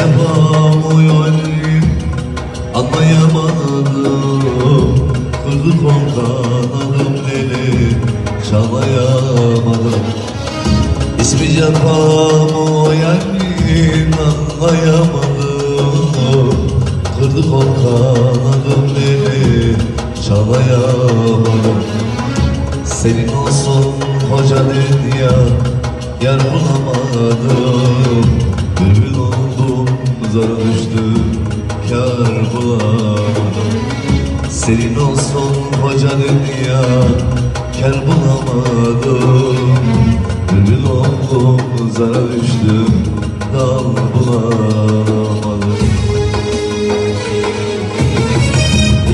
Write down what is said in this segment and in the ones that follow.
yapam o yarim Anlayamadım. Kırdı kontanalım deli Çalayamadım. İsmi yapam o yarim Anlayamadım. Kırdı kontanalım deli Çalayamadım. Senin olsun koca dünya Yer bulamadım zara düştüm Kar bulamadım Senin olsun koca dünya Kar bulamadım. Bülbül oldum zara düştüm Dal bulamadım.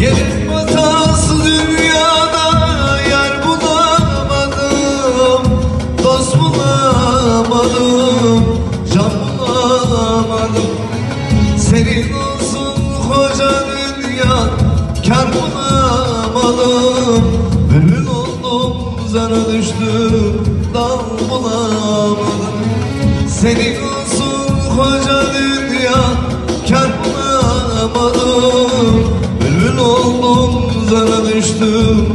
Yerin hatası dünyada yer bulamadım. Dost Senin olsun koca dünya kar bulamadım Bülbül oldum. Zara düştüm. Dal bulamadım Senin olsun koca dünya kar bulamadım Bülbül oldum. Zara düştüm